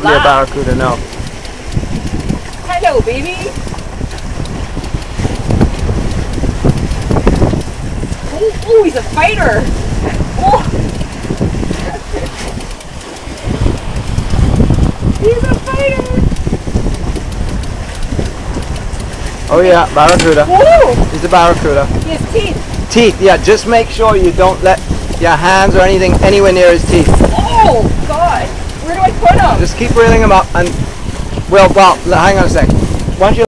Probably a barracuda, no. Hello, baby. Oh, oh, he's a fighter. Oh. He's a fighter. Oh yeah, barracuda. Whoa, He's a barracuda. he has teeth. Teeth, yeah, just make sure you don't let your hands or anything anywhere near his teeth. Oh, God. Where do I put him? Just keep reeling them up and, well, well, hang on a sec. Once you